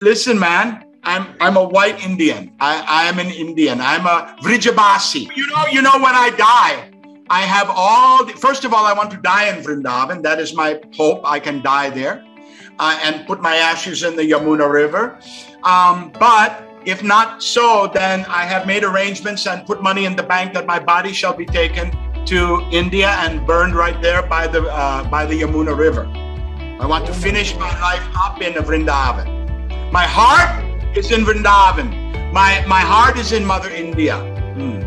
Listen, man. I'm I'm a white Indian. I, I am an Indian. I'm a Vrijabasi. You know, you know when I die, I have all the, first of all, I want to die in Vrindavan. That is my hope. I can die there uh, and put my ashes in the Yamuna River. Um, but if not so, then I have made arrangements and put money in the bank that my body shall be taken to India and burned right there by the uh, by the Yamuna River. I want to finish my life up in Vrindavan. My heart is in Vrindavan. My my heart is in Mother India. Mm.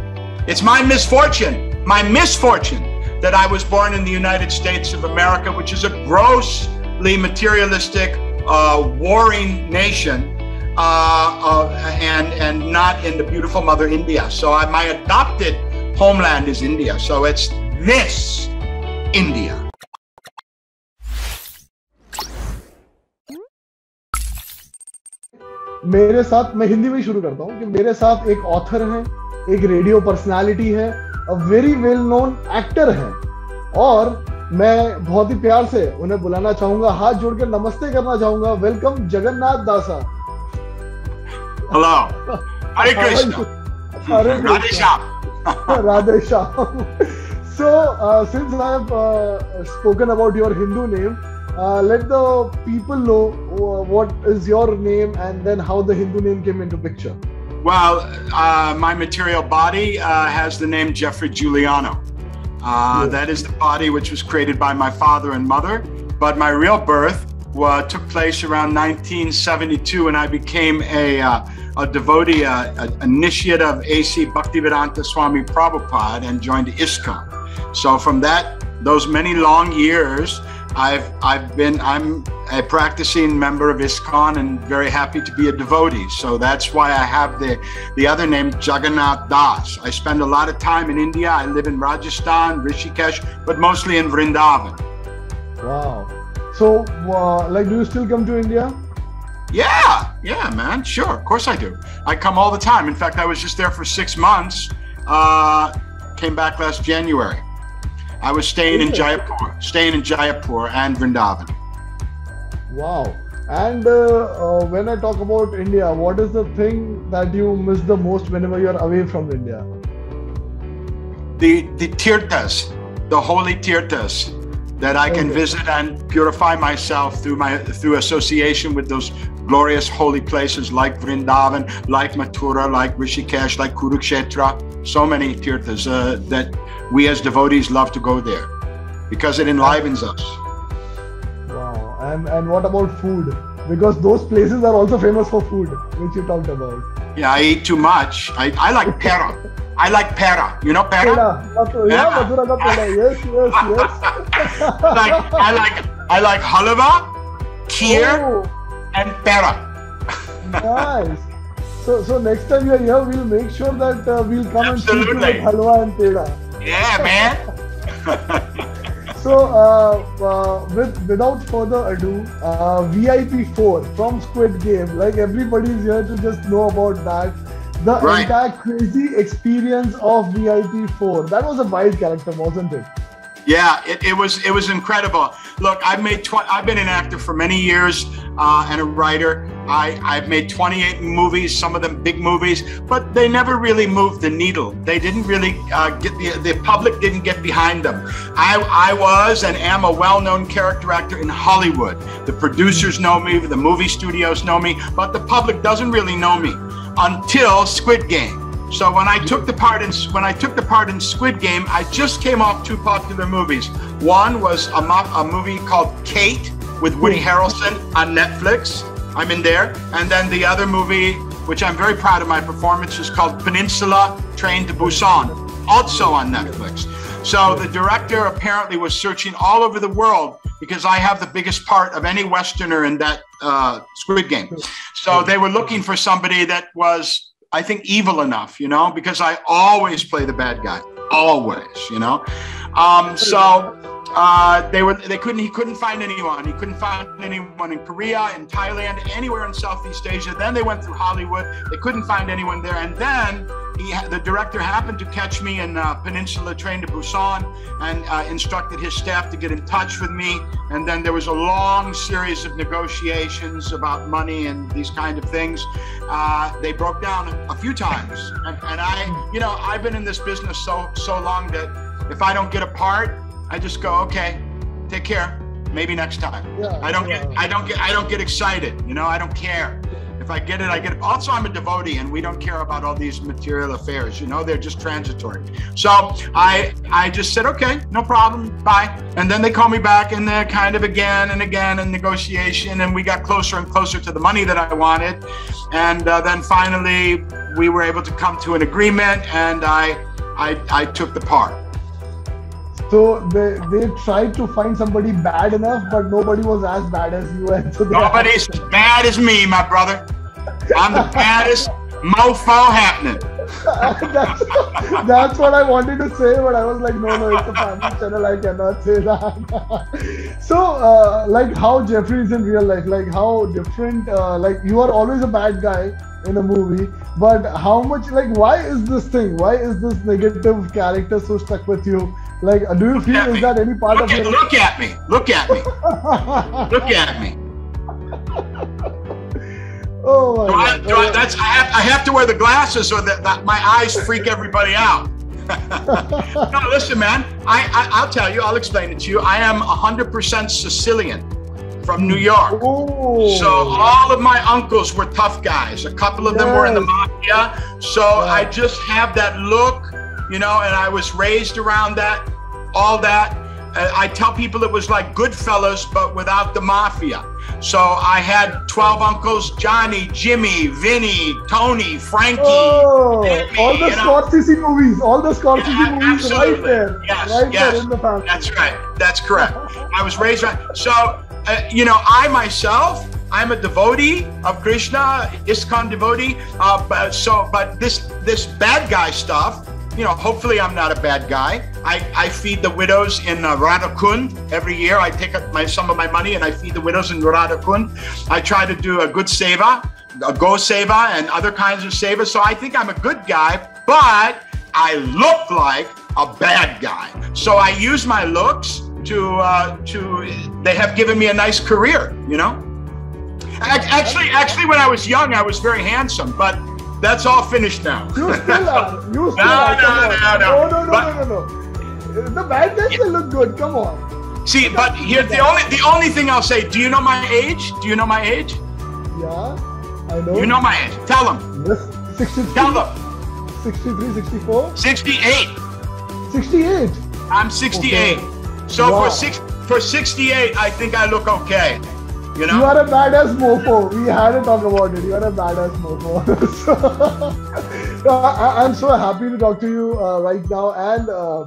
It's my misfortune my misfortune that I was born in the United States of America, which is a grossly materialistic, uh, warring nation, uh, uh, and and not in the beautiful mother India. So I, my adopted homeland is India. So it's this India. मेरे साथ मैं हिंदी में शुरू करता हूँ कि मेरे साथ एक ऑथर है एक रेडियो पर्सनालिटी है a very well known actor है। और मैं बहुत ही प्यार से उन्हें बुलाना चाहूँगा हाथ जोड़कर नमस्ते करना चाहूँगा। Welcome Jagannath Dasa. Hello Hare Krishna Radhe Shyam Radhe Shyam. So uh, since i have uh, spoken about your hindu name uh, let the people know uh, what is your name and then how the hindu name came into picture Well, uh, my material body uh, has the name Geoffrey Giuliano. Uh, that is the body which was created by my father and mother. But my real birth uh, took place around 1972, and I became a, uh, a devotee, an initiate of A.C. Bhaktivedanta Swami Prabhupada, and joined ISKCON. So from that, those many long years, I've I've been I'm a practicing member of ISKCON and very happy to be a devotee. So that's why I have the the other name Jagannath Das. I spend a lot of time in India. I live in Rajasthan, Rishikesh, but mostly in Vrindavan. Wow. So uh, like do you still come to India? Yeah, yeah, man. Sure, of course I do. I come all the time. In fact, I was just there for six months. Uh, came back last January. I was staying in Jaipur, staying in Jaipur and Vrindavan. Wow. And uh, uh, when I talk about India, what is the thing that you miss the most whenever you're away from India? The the tirthas, the holy tirthas that I can visit and purify myself through my through association with those glorious holy places like Vrindavan, like Mathura, like Rishikesh, like Kurukshetra. So many tirthas uh, that we as devotees love to go there because it enlivens us. Wow. And, and what about food? Because those places are also famous for food, which you talked about. Yeah, I eat too much. I, I like pera. I like pera. You know pera? Pera. Yeah, Madura pera. Yes, yes, yes. like, I like I like halwa, kheer, oh. And pera. nice. So, so next time you're here, we'll make sure that uh, we'll come Absolutely. and treat you with halwa and pera. Yeah, man. so, uh, uh, with without further ado, uh, VIP four from Squid Game. Like everybody's here to just know about that. The right. entire crazy experience of VIP four. That was a wild character, wasn't it? Yeah, it, it was it was incredible. Look, I've made tw- I've been an actor for many years uh, and a writer. I I've made 28 movies, some of them big movies, but they never really moved the needle. They didn't really uh, get the the public didn't get behind them. I I was and am a well-known character actor in Hollywood. The producers know me, the movie studios know me, but the public doesn't really know me until Squid Game. So when I took the part in when I took the part in Squid Game, I just came off two popular movies. One was a, mo- a movie called Kate with Woody Harrelson on Netflix. I'm in there, and then the other movie, which I'm very proud of my performance, is called Peninsula Train to Busan, also on Netflix. So the director apparently was searching all over the world because I have the biggest part of any Westerner in that uh, Squid Game. So they were looking for somebody that was I think, evil enough, you know, because I always play the bad guy, always, you know. Um, so uh, they were they couldn't he couldn't find anyone. He couldn't find anyone in Korea, in Thailand, anywhere in Southeast Asia. Then they went through Hollywood. They couldn't find anyone there, and then he, the director happened to catch me in uh, Peninsula train to Busan and uh, instructed his staff to get in touch with me. And then there was a long series of negotiations about money and these kind of things. Uh, they broke down a few times, and, and I, you know, I've been in this business so so long that if I don't get a part, I just go, okay, take care. Maybe next time. Yeah, I don't yeah. get I don't get I don't get excited. You know, I don't care. If I get it, I get it. Also, I'm a devotee, and we don't care about all these material affairs. You know, they're just transitory. So I I just said, okay, no problem, bye. And then they call me back, and they're kind of again and again in negotiation, and we got closer and closer to the money that I wanted. And uh, then finally, we were able to come to an agreement, and I I, I took the part. So they, they tried to find somebody bad enough, but nobody was as bad as you. And so Nobody's as bad as me, my brother. I'm the baddest mofo happening. that's, that's what I wanted to say, but I was like, no, no, it's a family channel. I cannot say that. so, uh, like, how Geoffrey is in real life, like, how different, uh, like, you are always a bad guy in a movie, but how much, like, why is this thing? Why is this negative character so stuck with you? Like, do you feel is that any part look of at, your... Look at me. Look at me. look at me. Oh my I, God. I, that's I have, I have to wear the glasses or that, that my eyes freak everybody out. no, listen, man. I, I I'll tell you. I'll explain it to you. I am 100% Sicilian from New York. Ooh. So all of my uncles were tough guys. A couple of yes. them were in the mafia. So. I just have that look you know, and I was raised around that, all that. Uh, I tell people it was like Goodfellas, but without the mafia. So I had 12 uncles Johnny, Jimmy, Vinny, Tony, Frankie. Oh, Jimmy, all the Scorsese know? movies, all the Scorsese yeah, movies absolutely. right there. Yes, right yes. There in the family. That's right. That's correct. I was raised around. So, uh, you know, I myself, I'm a devotee of Krishna, ISKCON devotee. Uh, but, so, but this this bad guy stuff, you know, hopefully I'm not a bad guy. I, I feed the widows in uh, Radhakund every year. I take my some of my money and I feed the widows in Radhakund. I try to do a good seva, a go seva, and other kinds of seva. So I think I'm a good guy, but I look like a bad guy. So I use my looks to uh, to. They have given me a nice career, you know. Actually, actually, when I was young, I was very handsome, but that's all finished now. You still are. You still no, are. No, no, no, no, no, no, but, no, no, no. The bad guys still look good. Come on. See, but here the only the only thing I'll say. Do you know my age? Do you know my age? Yeah, I know. You know my age. Tell them. Yes, 63. Tell them. 63, 64. 68. 68. I'm 68. Okay. So wow. for six for 68, I think I look okay. You know? You are a badass mofo. We had to talk about it. You are a badass mofo. so, I, am so happy to talk to you uh, right now. And uh,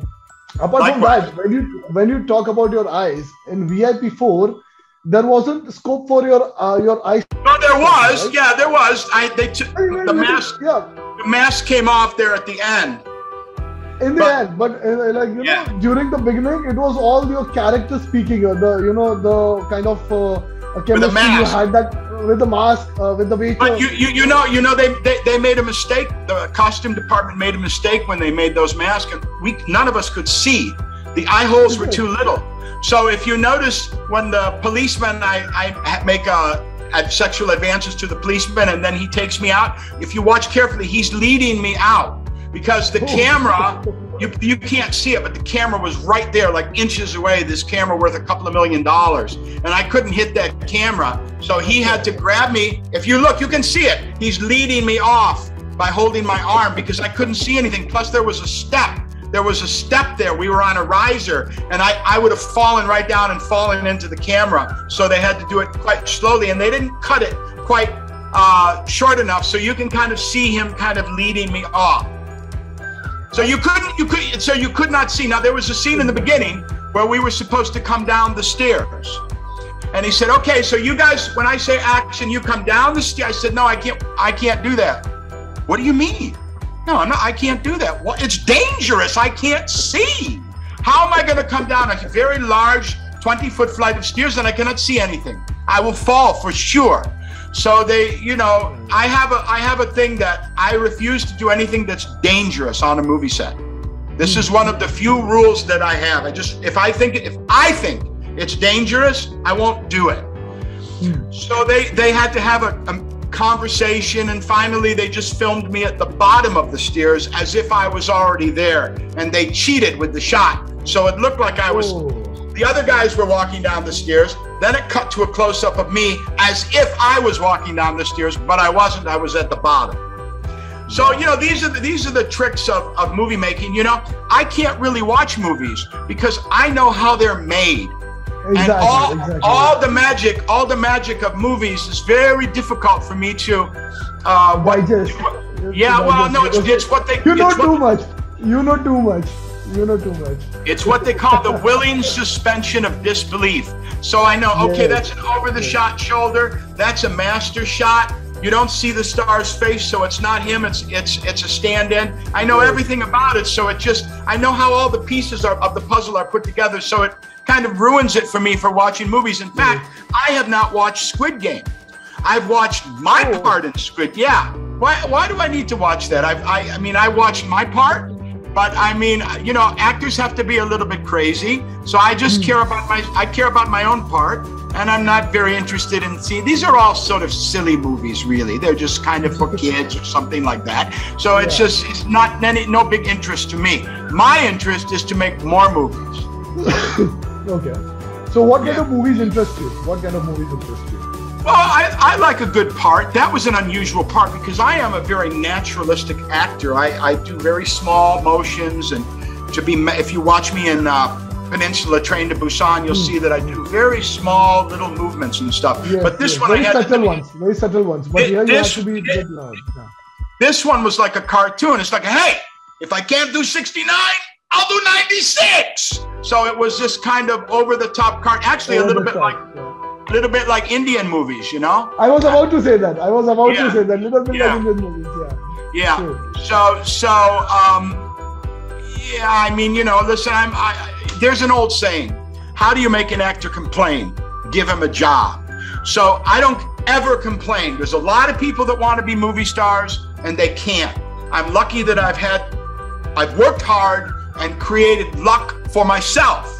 apart Likewise. from that, when you when you talk about your eyes in VIP four, there wasn't scope for your uh, your eyes. No, there was. Right? Yeah, there was. I they took the mask. Yeah. The mask came off there at the end in the but, end but uh, like you yeah. know during the beginning it was all your character speaking uh, the you know the kind of uh, a mask. You had that with the mask, uh, with the vehicle. But you, you, you know, you know, they, they, they made a mistake. The costume department made a mistake when they made those masks, and we none of us could see. The eye holes were too little. So if you notice, when the policeman, I, I make a sexual advances to the policeman, and then he takes me out. If you watch carefully, he's leading me out because the camera you, you can't see it, but the camera was right there, like inches away. This camera worth a couple of million dollars. And I couldn't hit that camera. So he had to grab me. If you look, you can see it. He's leading me off by holding my arm because I couldn't see anything. Plus, there was a step. There was a step there. We were on a riser, and I, I would have fallen right down and fallen into the camera. So they had to do it quite slowly, and they didn't cut it quite uh, short enough. So you can kind of see him kind of leading me off. So you couldn't, you could, so you could not see. Now there was a scene in the beginning where we were supposed to come down the stairs, and he said, "Okay, so you guys, when I say action, you come down the stairs." I said, "No, I can't, I can't do that." What do you mean? No, I'm not. I can't do that. Well, it's dangerous. I can't see. How am I going to come down a very large 20 foot flight of stairs and I cannot see anything? I will fall for sure. So they, you know, I have a I have a thing that I refuse to do anything that's dangerous on a movie set. This is one of the few rules that I have. I just if I think if I think it's dangerous, I won't do it. So they they had to have a, a conversation and finally they just filmed me at the bottom of the stairs as if I was already there and they cheated with the shot. So it looked like I was Oh. The other guys were walking down the stairs. Then it cut to a close up of me as if I was walking down the stairs, but I wasn't. I was at the bottom. So you know these are the, these are the tricks of, of movie making. You know I can't really watch movies because I know how they're made, and Exactly, all exactly. all the magic all the magic of movies is very difficult for me to. Uh, what- digest. yeah, well, no, it's, it's what they You know too much. You know too much. You know too much. It's what they call the willing suspension of disbelief. So I know, okay, Yes. that's an over the shot shoulder. That's a master shot. You don't see the star's face, so it's not him. It's it's it's a stand-in. I know Yes. everything about it, so it just I know how all the pieces are, of the puzzle are put together. So it kind of ruins it for me for watching movies. In fact, I have not watched Squid Game. I've watched my Oh. part in Squid. Yeah. Why why do I need to watch that? I've, I I mean I watched my part. But I mean, you know, actors have to be a little bit crazy. So I just hmm. care about my I care about my own part, and I'm not very interested in seeing. These are all sort of silly movies, really. They're just kind of for kids or something like that. So it's just it's not any no big interest to me. My interest is to make more movies. Okay. So what kind of movies interest you? What kind of movies interest you? Well, I, I like a good part. That was an unusual part because I am a very naturalistic actor. I, I do very small motions, and to be if you watch me in uh, Peninsula Train to Busan, you'll see that I do very small little movements and stuff. Yes, but this yes. one very have to subtle ones, very subtle ones. But you this- have to be thi- Yeah. This one was like a cartoon. It's like, hey, if I can't do 69, I'll do 96. So it was just kind of over the top cart. Actually, a little bit top, like yeah. A little bit like Indian movies, you know? I was about to say that. I was about Yeah. to say that. Little bit Yeah. like Indian movies. Yeah. Yeah. Sure. So so um yeah, I mean, you know, listen, I'm I, I there's an old saying. How do you make an actor complain? Give him a job. So I don't ever complain. There's a lot of people that want to be movie stars and they can't. I'm lucky that I've had I've worked hard and created luck for myself.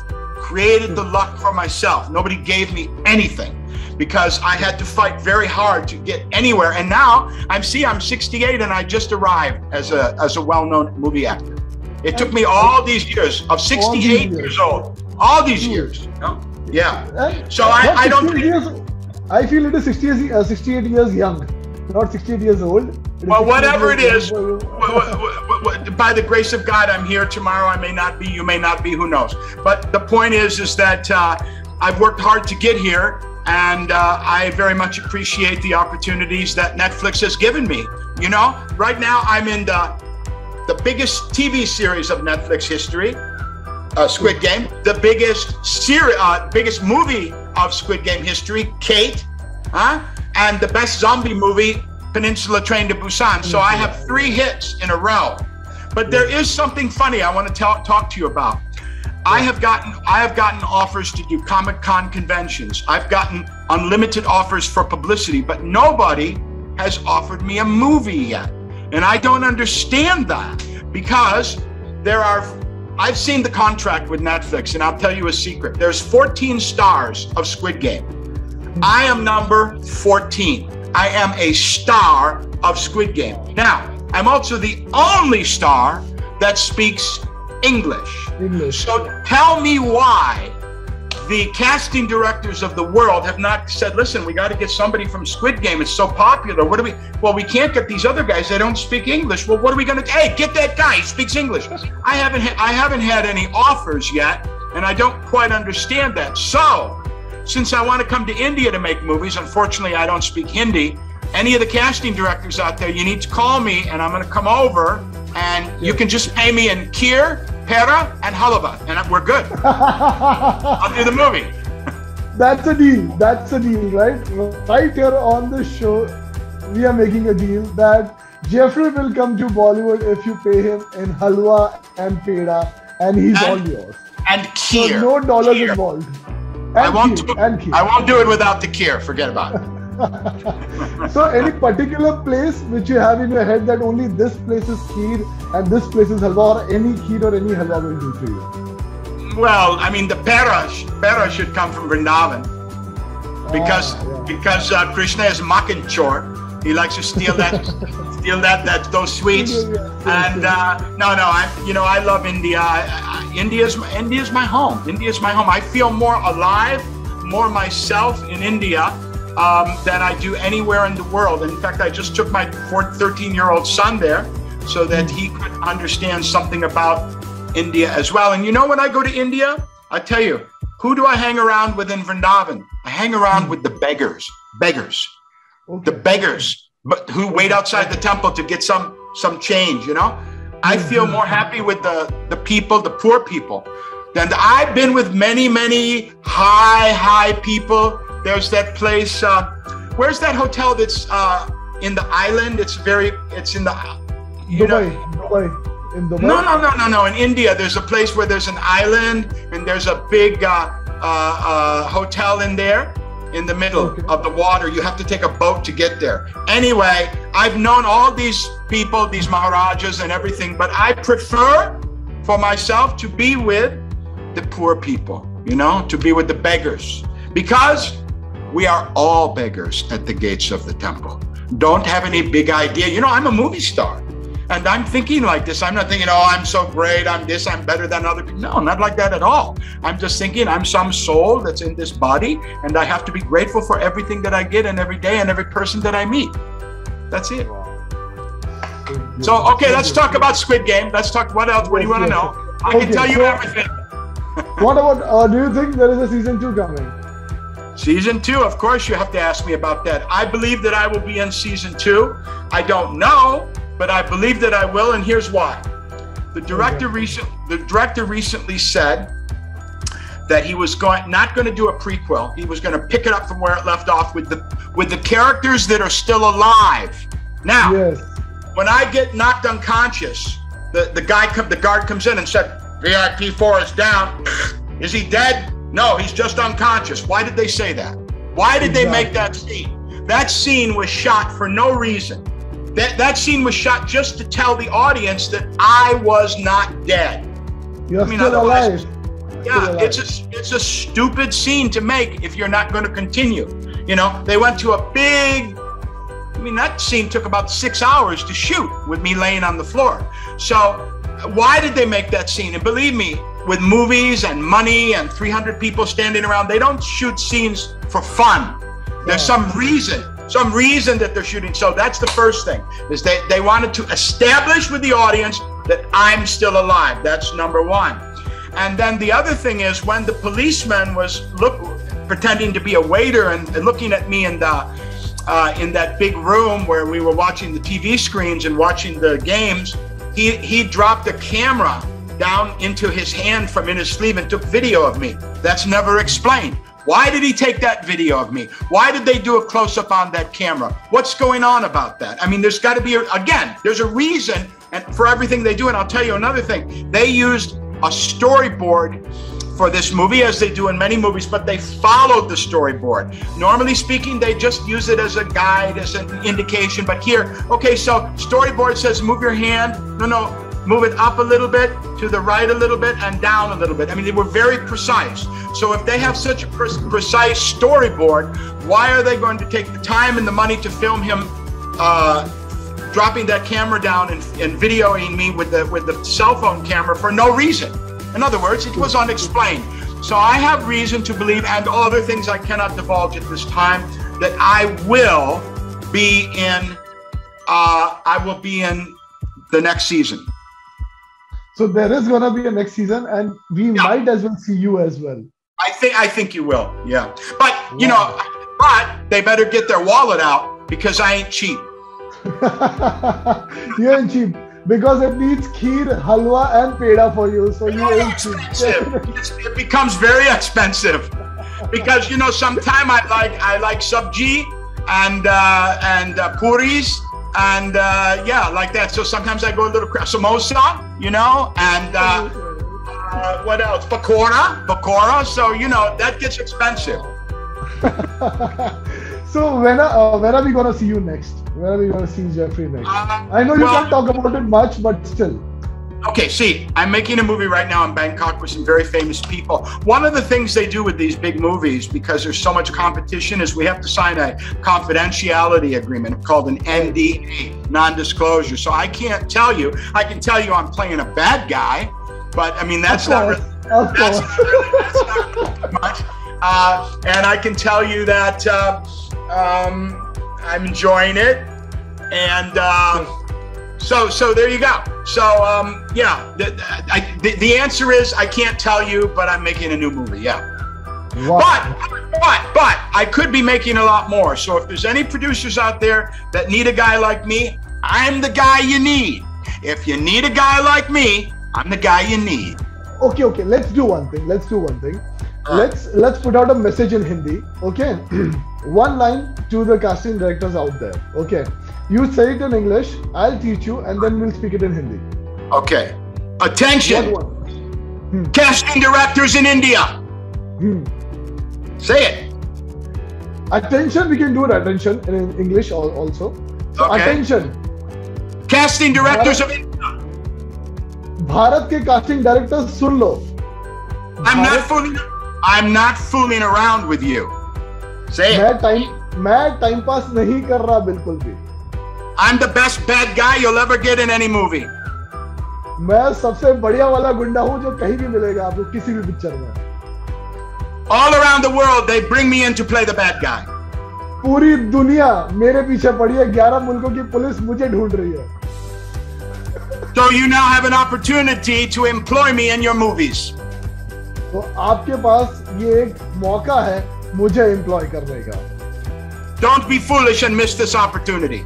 Created the luck for myself. Nobody gave me anything because I had to fight very hard to get anywhere. And now I'm see I'm 68 and I just arrived as a as a well-known movie actor. It took me all these years of 68 years. years old. All these years. you know? Yeah. So I- I don't 68 years, I feel it is 60 uh, 68 years young, not 68 years old. Well, whatever it is, by the grace of God, I'm here tomorrow. I may not be. You may not be. Who knows? But the point is, is that uh, I've worked hard to get here, and uh, I very much appreciate the opportunities that Netflix has given me. You know, right now I'm in the the biggest TV series of Netflix history, uh, Squid Game. The biggest series, uh, biggest movie of Squid Game history, Kate, huh? And the best zombie movie, Peninsula Train to Busan. So I have three hits in a row. But there is something funny I want to talk talk to you about. I have gotten I have gotten offers to do Comic Con conventions. I've gotten unlimited offers for publicity, but nobody has offered me a movie yet. And I don't understand that because there are I've seen the contract with Netflix and I'll tell you a secret. There's 14 stars of Squid Game. I am number 14. I am a star of Squid Game. Now, I'm also the only star that speaks English. English. So tell me why the casting directors of the world have not said, listen, we got to get somebody from Squid Game. It's so popular. What do we? Well, we can't get these other guys. They don't speak English. Well, what are we going to? Hey, get that guy. He speaks English. I haven't. Ha- I haven't had any offers yet, and I don't quite understand that. So, since I want to come to India to make movies, unfortunately, I don't speak Hindi. Any of the casting directors out there, you need to call me, and I'm going to come over, and you can just pay me in kheer, pera, and halava, and we're good. I'll do the movie. That's a deal. That's a deal, right? Right here on the show, we are making a deal that Geoffrey will come to Bollywood if you pay him in halwa and peda, and he's all And yours. And So no dollars Kheer. involved. And I won't kheer, do. and kheer. I won't do it without the kheer. Forget about it. so, any particular place which you have in your head that only this place is kheer and this place is halwa, or any kheer or any halwa will do for you? Well, I mean, the pera, pera should come from Vrindavan because ah, yeah. because uh, Krishna is makan chor. He likes to steal that steal that that those sweets. And uh, no, no, I you know I love India. India's India's my home. India's my home. I feel more alive, more myself in India um, than I do anywhere in the world. And in fact, I just took my 13 year old son there so that he could understand something about India as well. And you know, when I go to India, I tell you, who do I hang around with in Vrindavan? I hang around with the beggars, beggars, okay. the beggars, but who wait outside the temple to get some some change. You know, I feel more happy with the the people, the poor people, than the, I've been with many, many high, high people there's that place. Uh, where's that hotel that's uh, in the island? It's very. It's in the. You Dubai. Know, Dubai. In Dubai. No, no, no, no, no. In India, there's a place where there's an island and there's a big uh, uh, uh hotel in there in the middle okay. of the water. You have to take a boat to get there. Anyway, I've known all these people, these Maharajas and everything, but I prefer for myself to be with the poor people, you know, to be with the beggars. Because we are all beggars at the gates of the temple. Don't have any big idea. You know, I'm a movie star. And I'm thinking like this. I'm not thinking, oh, I'm so great. I'm this. I'm better than other people. No, not like that at all. I'm just thinking I'm some soul that's in this body, and I have to be grateful for everything that I get and every day and every person that I meet. That's it. So, okay, let's talk about Squid Game. Let's talk. What else? What do you want to know? I can tell you everything. what about? Uh, do you think there is a season two coming? Season two, of course, you have to ask me about that. I believe that I will be in season two. I don't know, but I believe that I will, and here's why. The director okay. recent, the director recently said that he was going not going to do a prequel. He was going to pick it up from where it left off with the with the characters that are still alive. Now, yes. when I get knocked unconscious, the the guy come the guard comes in and said VIP four is down. is he dead? No, he's just unconscious. Why did they say that? Why did they make that scene? That scene was shot for no reason. That, that scene was shot just to tell the audience that I was not dead. You're I mean, still alive. Yeah, still it's a it's a stupid scene to make if you're not going to continue. You know, they went to a big I mean, that scene took about six hours to shoot with me laying on the floor. So, why did they make that scene? And believe me, with movies and money and 300 people standing around. They don't shoot scenes for fun. There's some reason, some reason that they're shooting. So that's the first thing is they, they wanted to establish with the audience that I'm still alive. That's number one. And then the other thing is when the policeman was look pretending to be a waiter and, and looking at me in the uh, in that big room where we were watching the TV screens and watching the games, he he dropped a camera down into his hand from in his sleeve and took video of me. That's never explained. Why did he take that video of me? Why did they do a close up on that camera? What's going on about that? I mean, there's got to be, a, again, there's a reason and for everything they do. And I'll tell you another thing they used a storyboard for this movie, as they do in many movies, but they followed the storyboard. Normally speaking, they just use it as a guide, as an indication. But here, okay, so storyboard says move your hand. No, no, move it up a little bit, to the right a little bit, and down a little bit. I mean, they were very precise. So if they have such a pre- precise storyboard, why are they going to take the time and the money to film him uh, dropping that camera down and, and videoing me with the with the cell phone camera for no reason? In other words, it was unexplained. So I have reason to believe, and other things I cannot divulge at this time, that I will be in. Uh, I will be in the next season. So there is gonna be a next season, and we yeah. might as well see you as well. I think I think you will. Yeah, but you know, but they better get their wallet out because I ain't cheap. you ain't cheap because it needs kheer, halwa, and peda for you. So you ain't cheap. it becomes very expensive because you know, sometime I like I like sabji and uh, and uh, puris and uh, yeah, like that. So sometimes I go a little samosa, you know, and uh, uh, what else? Pakora, pakora. So you know that gets expensive. So when are, uh, when are we gonna see you next? When are we gonna see Geoffrey next? Uh, I know you well, can't talk about it much, but still. Okay, see, I'm making a movie right now in Bangkok with some very famous people. One of the things they do with these big movies, because there's so much competition, is we have to sign a confidentiality agreement called an NDA, non-disclosure. So I can't tell you. I can tell you I'm playing a bad guy, but I mean that's not really, that's, not really, that's not much. Uh, and I can tell you that uh, um, I'm enjoying it, and. Uh, so so there you go. So um, yeah, the, I, the, the answer is I can't tell you, but I'm making a new movie. Yeah. Wow. But but but I could be making a lot more. So if there's any producers out there that need a guy like me, I'm the guy you need. If you need a guy like me, I'm the guy you need. Okay, okay. Let's do one thing. Let's do one thing. Uh, let's let's put out a message in Hindi. Okay, one line to the casting directors out there. Okay you say it in English, I'll teach you, and then we'll speak it in Hindi. Okay. Attention! Hmm. Casting directors in India! Hmm. Say it. Attention, we can do it attention in English also. So okay. Attention. Casting directors of India. Bharat के casting director सुन लो I'm not fooling I'm not fooling around with you. Say it. मैं time मैं time pass नहीं कर रहा बिल्कुल भी I'm the best bad guy you'll ever get in any movie. मैं सबसे बढ़िया वाला गुंडा हूं जो कहीं भी मिलेगा आपको किसी भी पिक्चर में All around the world they bring me in to play the bad guy. पूरी दुनिया मेरे पीछे पड़ी है 11 मुल्कों की पुलिस मुझे ढूंढ रही है So you now have an opportunity to employ me in your movies. तो आपके पास ये एक मौका है मुझे एम्प्लॉय करने का Don't be foolish and miss this opportunity.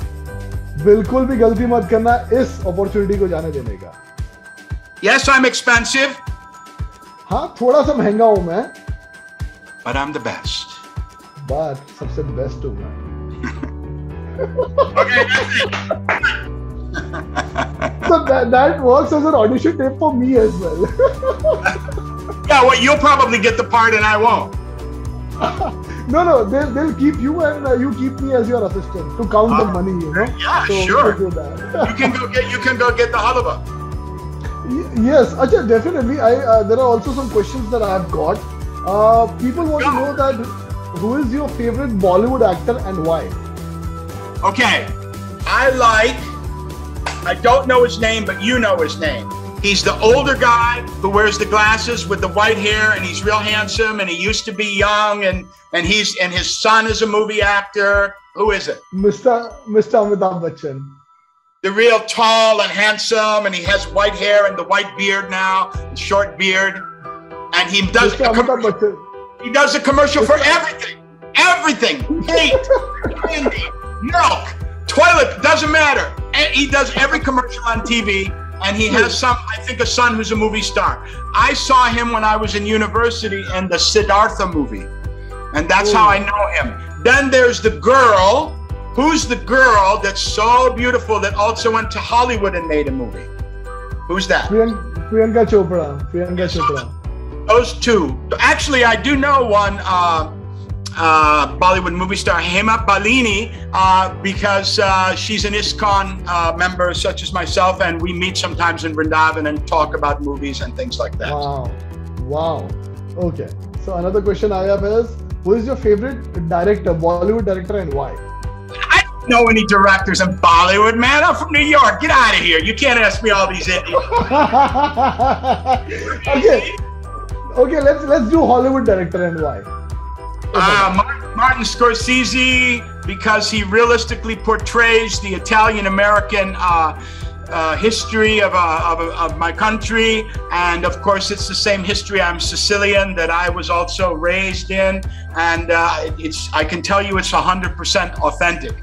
बिल्कुल भी गलती मत करना इस अपॉर्चुनिटी को जाने देने का यस आई एम एक्सपेंसिव हाँ थोड़ा सा महँगा हूँ मैं but I am the best बात सबसे बेस्ट हूँ मैं so that, that works as an audition tape for me as well. yeah, well, you'll probably get the part and I won't. No, no, they'll, they'll keep you and uh, you keep me as your assistant to count uh, the money, you know. Yeah, so sure. Do you can go get you can go get the halva. Yes, Ajay, definitely. I uh, there are also some questions that I have got. Uh, people want to know that who is your favorite Bollywood actor and why? Okay, I like. I don't know his name, but you know his name. He's the older guy who wears the glasses with the white hair, and he's real handsome, and he used to be young, and and he's and his son is a movie actor. Who is it? Mr. Mr. Amitabh Bachchan. The real tall and handsome, and he has white hair and the white beard now, short beard, and he does Mr. a com- he does a commercial for everything, everything, paint, candy, milk, toilet, doesn't matter. And he does every commercial on TV and he has some i think a son who's a movie star. I saw him when i was in university in the siddhartha movie. And that's Ooh. how i know him. Then there's the girl. Who's the girl that's so beautiful that also went to hollywood and made a movie? Who's that? Priyanka chopra. Priyanka chopra. those two. Actually i do know one uh, uh, Bollywood movie star Hema Malini uh, because uh, she's an ISKCON uh, member, such as myself, and we meet sometimes in Vrindavan and talk about movies and things like that. Wow, wow. Okay. So another question I have is, who is your favorite director, Bollywood director, and why? I don't know any directors in Bollywood, man. I'm from New York. Get out of here. You can't ask me all these idiots. okay. Okay, let's let's do Hollywood director and why. Uh, Martin Scorsese, because he realistically portrays the Italian American uh, uh, history of, uh, of, of, my country. And of course, it's the same history. I'm Sicilian that I was also raised in. And uh, it's I can tell you it's 100% authentic.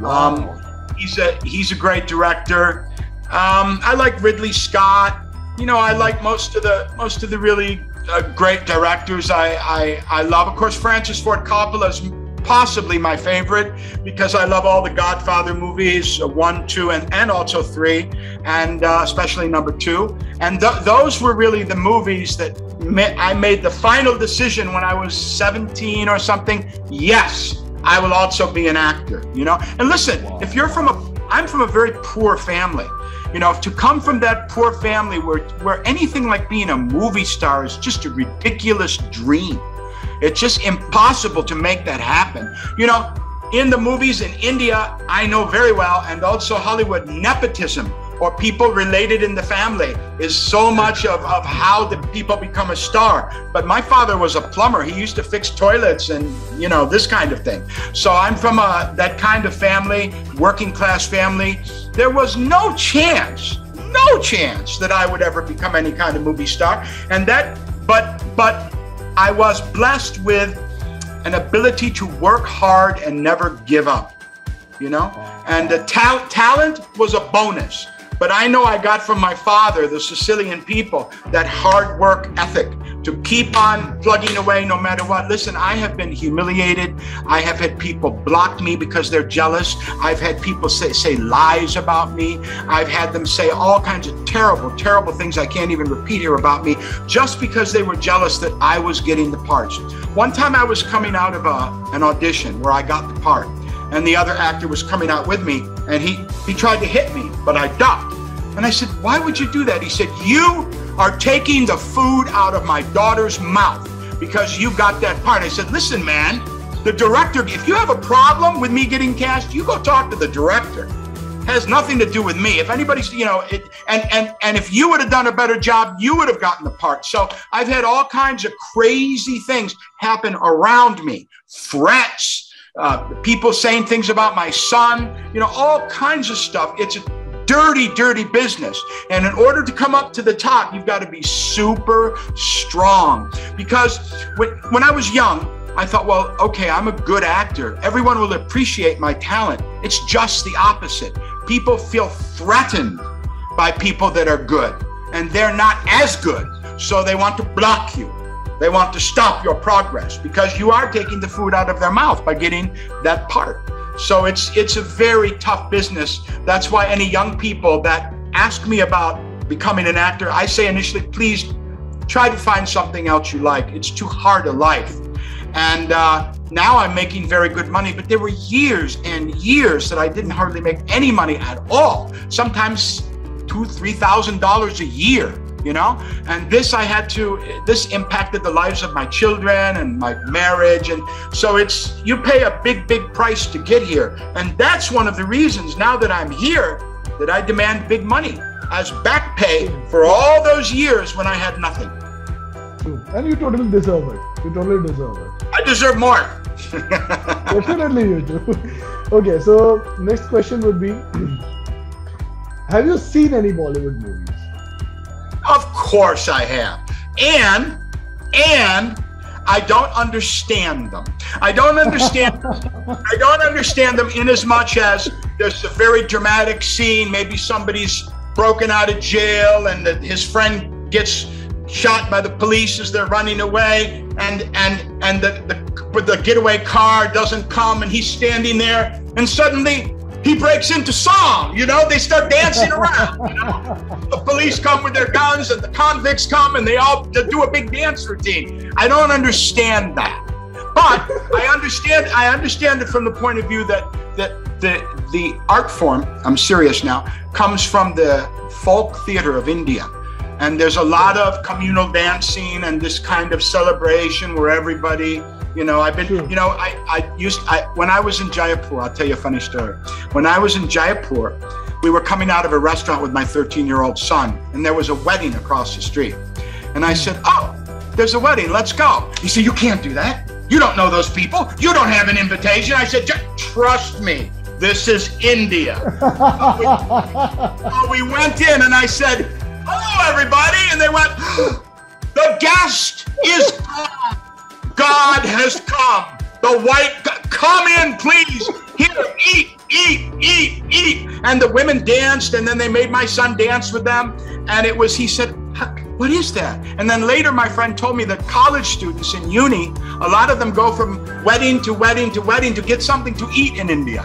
Wow. Um, he's, a, he's a great director. Um, I like Ridley Scott. You know, I like most of the most of the really uh, great directors I, I, I love. Of course, Francis Ford Coppola is possibly my favorite because I love all the Godfather movies, uh, one, two, and, and also three, and uh, especially number two. And th- those were really the movies that ma- I made the final decision when I was 17 or something. Yes, I will also be an actor, you know? And listen, if you're from a, I'm from a very poor family. You know, to come from that poor family where, where anything like being a movie star is just a ridiculous dream. It's just impossible to make that happen. You know, in the movies in India, I know very well, and also Hollywood, nepotism or people related in the family is so much of, of how the people become a star. But my father was a plumber. He used to fix toilets and, you know, this kind of thing. So I'm from a, that kind of family, working class family. There was no chance, no chance that I would ever become any kind of movie star. And that, but, but I was blessed with an ability to work hard and never give up you know? And the ta- talent was a bonus. But I know I got from my father, the Sicilian people, that hard work ethic to keep on plugging away no matter what. Listen, I have been humiliated. I have had people block me because they're jealous. I've had people say, say lies about me. I've had them say all kinds of terrible, terrible things I can't even repeat here about me just because they were jealous that I was getting the parts. One time I was coming out of a, an audition where I got the part and the other actor was coming out with me and he he tried to hit me but i ducked and i said why would you do that he said you are taking the food out of my daughter's mouth because you got that part. I said listen man the director if you have a problem with me getting cast you go talk to the director. Has nothing to do with me. If anybody's you know it and and and if you would have done a better job you would have gotten the part. So i've had all kinds of crazy things happen around me. Threats uh, people saying things about my son, you know, all kinds of stuff. It's a dirty, dirty business. And in order to come up to the top, you've got to be super strong. Because when, when I was young, I thought, well, okay, I'm a good actor. Everyone will appreciate my talent. It's just the opposite. People feel threatened by people that are good, and they're not as good. So they want to block you. They want to stop your progress because you are taking the food out of their mouth by getting that part. So it's it's a very tough business. That's why any young people that ask me about becoming an actor, I say initially, please try to find something else you like. It's too hard a life. And uh, now I'm making very good money, but there were years and years that I didn't hardly make any money at all. Sometimes two, three thousand dollars a year you know? And this i had to this impacted the lives of my children and my marriage. And so it's you pay a big big price to get here. And that's one of the reasons now that i'm here that i demand big money as back pay for all those years when i had nothing. Hmm. And you totally deserve it. You totally deserve it. I deserve more. Definitely you do. Okay so next question would be have you seen any bollywood movies of course I have. And, and I don't understand them. I don't understand. I don't understand them in as much as there's a very dramatic scene. Maybe somebody's broken out of jail, and the, his friend gets shot by the police as they're running away, and and and the the, the getaway car doesn't come, and he's standing there, and suddenly he breaks into song. You know, they start dancing around. You know? The police come with their guns and the convicts come and they all do a big dance routine. I don't understand that. But I understand I understand it from the point of view that that the the art form, I'm serious now, comes from the folk theater of India. And there's a lot of communal dancing and this kind of celebration where everybody you know, I've been, sure. you know, I, I used, I, when I was in Jaipur, I'll tell you a funny story. When I was in Jaipur, we were coming out of a restaurant with my 13 year old son, and there was a wedding across the street. And I hmm. said, Oh, there's a wedding, let's go. He said, You can't do that. You don't know those people. You don't have an invitation. I said, Trust me, this is India. so, we, so we went in, and I said, Hello, everybody. And they went, The guest is gone. God has come. The white, come in, please. Here, eat, eat, eat, eat. And the women danced, and then they made my son dance with them. And it was, he said, what is that? And then later, my friend told me that college students in uni, a lot of them go from wedding to wedding to wedding to get something to eat in India.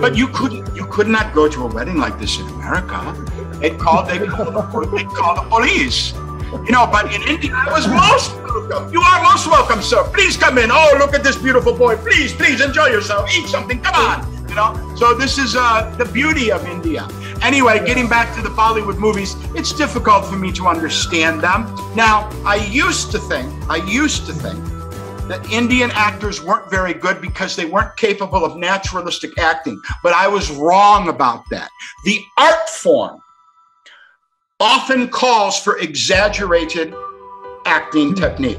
But you couldn't, you could not go to a wedding like this in America. They called, they called, the, they called the police. You know, but in India, I was most welcome. You are most welcome, sir. Please come in. Oh, look at this beautiful boy. Please, please enjoy yourself. Eat something. Come on. You know, so this is uh, the beauty of India. Anyway, getting back to the Bollywood movies, it's difficult for me to understand them. Now, I used to think, I used to think that Indian actors weren't very good because they weren't capable of naturalistic acting. But I was wrong about that. The art form often calls for exaggerated acting mm. technique.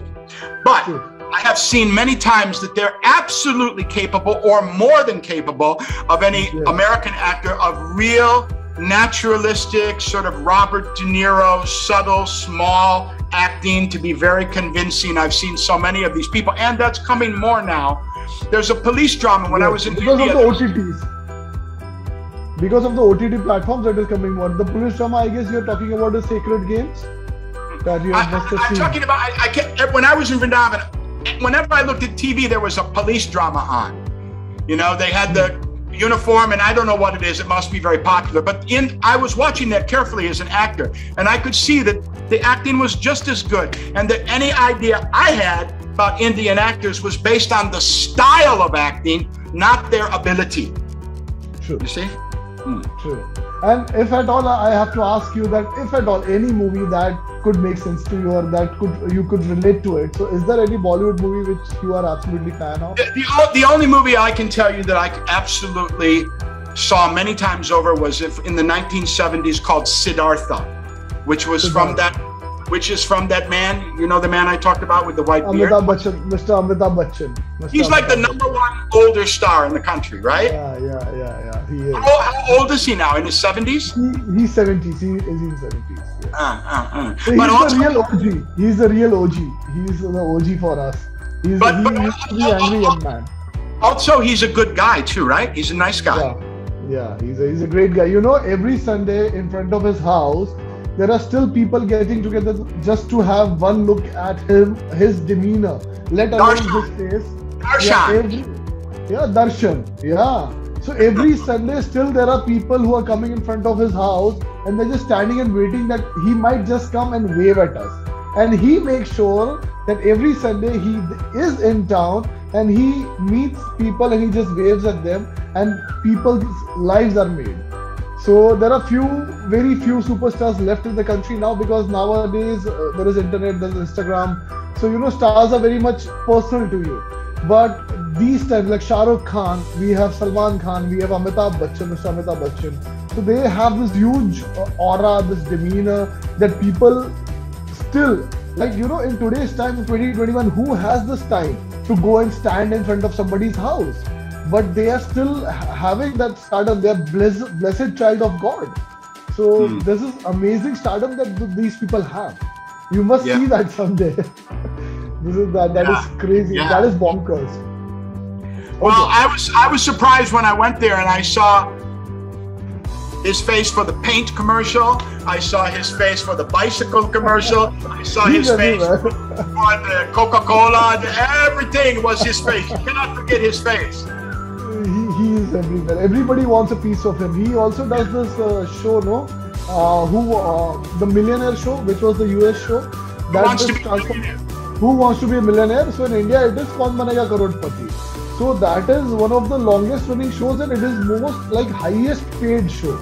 But I have seen many times that they're absolutely capable or more than capable of any yeah. American actor of real naturalistic, sort of Robert De Niro, subtle, small acting to be very convincing. I've seen so many of these people, and that's coming more now. There's a police drama when I was in India. Because of the OTTs. Because of the OTT platforms that is coming more. The police drama, I guess you're talking about the Sacred Games. That you I, am talking about. I, I can't, when I was in Vrindavan, whenever I looked at TV, there was a police drama on. You know, they had the uniform and I don't know what it is. It must be very popular. But in I was watching that carefully as an actor, and I could see that the acting was just as good, and that any idea I had about Indian actors was based on the style of acting, not their ability. True. You see? Hmm. True. And if at all, I have to ask you that if at all any movie that could make sense to you or that could you could relate to it. So, is there any Bollywood movie which you are absolutely fan of? The, the, the only movie I can tell you that I absolutely saw many times over was if in the 1970s called Siddhartha, which was Siddhartha. from that which is from that man, you know, the man I talked about with the white beard. Bachchan, Mr. Amitabh Bachchan. Mr. He's Amitabh like the number one older star in the country, right? Yeah, yeah, yeah, yeah. He is. How, how old is he now? In his seventies? He, he's seventies. He is in seventies. Yeah. Uh, uh, uh. He's but also, the real OG. He's the real OG. He's the OG for us. He's, but, he but, used to be angry young man. Also, he's a good guy too, right? He's a nice guy. Yeah. Yeah, he's a, he's a great guy. You know, every Sunday in front of his house, there are still people getting together just to have one look at him, his demeanor, let alone Darshan. his face. Darshan. Yeah, every, yeah, Darshan. Yeah. So every Sunday, still there are people who are coming in front of his house and they're just standing and waiting that he might just come and wave at us. And he makes sure that every Sunday he is in town and he meets people and he just waves at them and people's lives are made. So there are few, very few superstars left in the country now because nowadays uh, there is internet, there is Instagram. So you know, stars are very much personal to you. But these times, like Shah Rukh Khan, we have Salman Khan, we have Amitabh Bachchan, Mr. Amitabh Bachchan. So they have this huge uh, aura, this demeanor that people still like. You know, in today's time, 2021, who has this time to go and stand in front of somebody's house? But they are still having that stardom. They are blessed, blessed child of God. So hmm. this is amazing stardom that these people have. You must yeah. see that someday. this is that. That yeah. is crazy. Yeah. That is bonkers. Okay. Well, I was I was surprised when I went there and I saw his face for the paint commercial. I saw his face for the bicycle commercial. I saw his face for the Coca Cola. Everything was his face. You cannot forget his face everywhere. Everybody wants a piece of him. He also does this uh, show, no? Uh, who uh, the Millionaire Show, which was the US show. That who wants to be transform- Who wants to be a millionaire? So in India, it is Kaun Banega Crorepati. So that is one of the longest running shows, and it is most like highest paid show.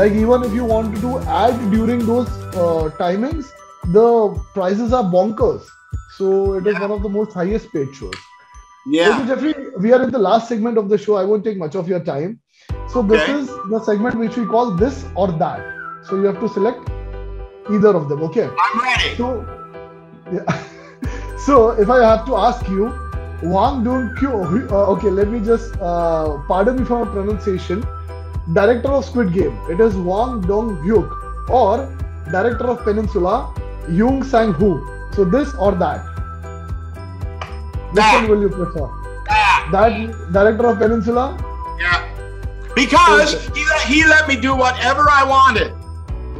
Like even if you want to do ad during those uh, timings, the prices are bonkers. So it is yeah. one of the most highest paid shows. Yeah. Okay, Geoffrey, we are in the last segment of the show. I won't take much of your time. So this okay. is the segment which we call this or that. So you have to select either of them. Okay. I'm ready. So, yeah. so if I have to ask you, Wang Dong Kyo. Uh, okay, let me just uh, pardon me for my pronunciation. Director of Squid Game. It is Wang Dong Hyuk or director of Peninsula, Yoon Sang Ho. So this or that. Which one will you prefer? Yeah. That director of Peninsula? Yeah. Because he, he let me do whatever I wanted.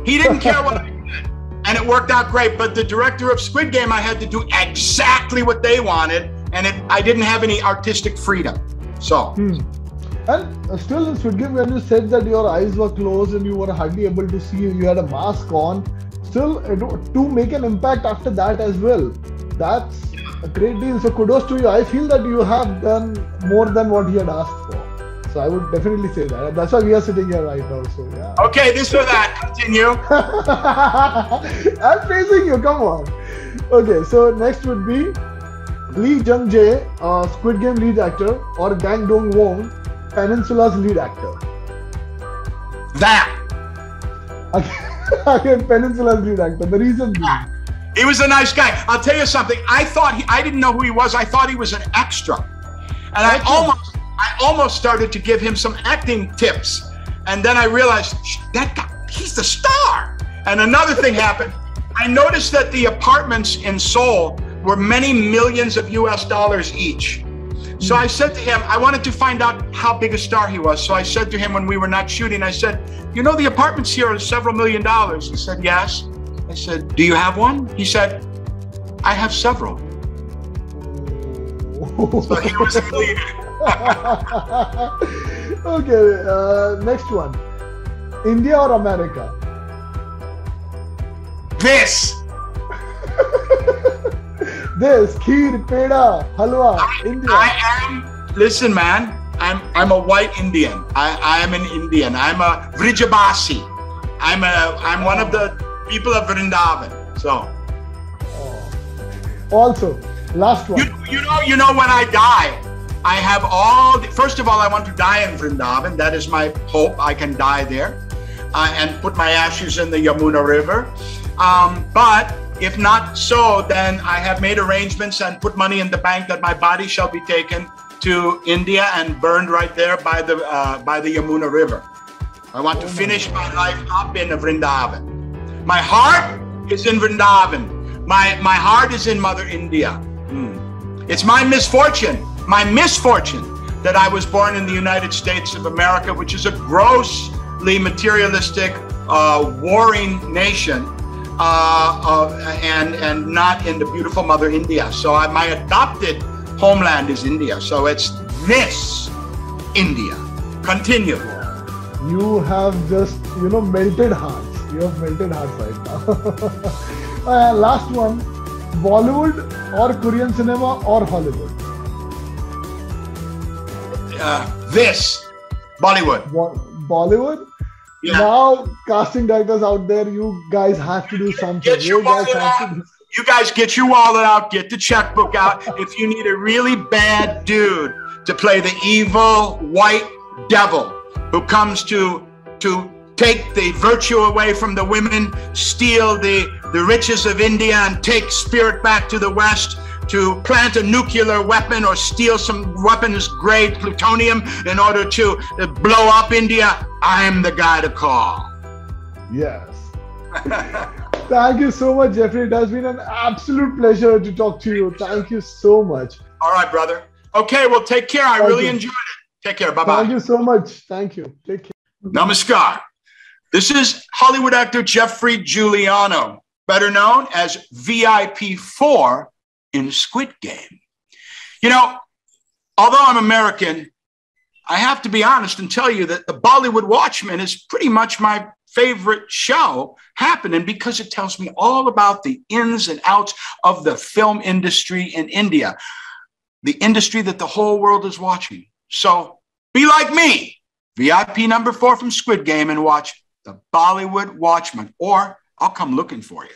He didn't care what I did. And it worked out great. But the director of Squid Game, I had to do exactly what they wanted. And it, I didn't have any artistic freedom. So. Hmm. And uh, still in Squid Game, when you said that your eyes were closed and you were hardly able to see, you had a mask on, still to make an impact after that as well. That's a great deal. So kudos to you. I feel that you have done more than what he had asked for. So I would definitely say that. That's why we are sitting here right now. So yeah. Okay, this or that. Continue. I'm praising you. Come on. Okay, so next would be Lee Jung Jae, uh, Squid Game lead actor, or Gang Dong Won, Peninsula's lead actor. That. Again, Peninsula's lead actor. The reason being. He was a nice guy. I'll tell you something. I thought he, I didn't know who he was. I thought he was an extra, and I almost I almost started to give him some acting tips, and then I realized that guy he's the star. And another thing happened. I noticed that the apartments in Seoul were many millions of US dollars each. So I said to him, I wanted to find out how big a star he was. So I said to him when we were not shooting, I said, You know, the apartments here are several million dollars. He said, Yes. I said, Do you have one? He said, I have several. so he was okay, uh, next one India or America? This. this kheer, peda, halwa, I, India. I am. Listen, man. I'm I'm a white Indian. I, I am an Indian. I'm a Vrijabasi. I'm a I'm one of the people of Vrindavan. So. Oh. Also, last one. You, you know, you know, when I die, I have all. The, first of all, I want to die in Vrindavan. That is my hope. I can die there, uh, and put my ashes in the Yamuna River. Um, but if not so, then I have made arrangements and put money in the bank that my body shall be taken to India and burned right there by the uh, by the Yamuna River. I want to finish my life up in Vrindavan. My heart is in Vrindavan. My, my heart is in Mother India. Mm. It's my misfortune, my misfortune that I was born in the United States of America, which is a grossly materialistic, uh, warring nation, uh, uh, and, and not in the beautiful Mother India. So I, my adopted homeland is India. So it's this India. Continue. You have just, you know, melted heart. You have melted hearts right now. uh, last one Bollywood or Korean cinema or Hollywood? Uh, this Bollywood. Bo- Bollywood? Yeah. Now, casting directors out there, you guys have to do something. Get your you, guys have to you guys get your wallet out, get the checkbook out. if you need a really bad dude to play the evil white devil who comes to to take the virtue away from the women, steal the, the riches of India, and take spirit back to the West to plant a nuclear weapon or steal some weapons grade plutonium in order to uh, blow up India, I'm the guy to call. Yes. Thank you so much, Geoffrey. It has been an absolute pleasure to talk to you. Thank you so much. All right, brother. Okay, well, take care. I Thank really you. enjoyed it. Take care. Bye bye. Thank you so much. Thank you. Take care. Namaskar. This is Hollywood actor Geoffrey Giuliano, better known as VIP4 in Squid Game. You know, although I'm American, I have to be honest and tell you that the Bollywood Watchman is pretty much my favorite show happening because it tells me all about the ins and outs of the film industry in India, the industry that the whole world is watching. So be like me, VIP number four from Squid Game, and watch the Bollywood Watchman, or I'll come looking for you.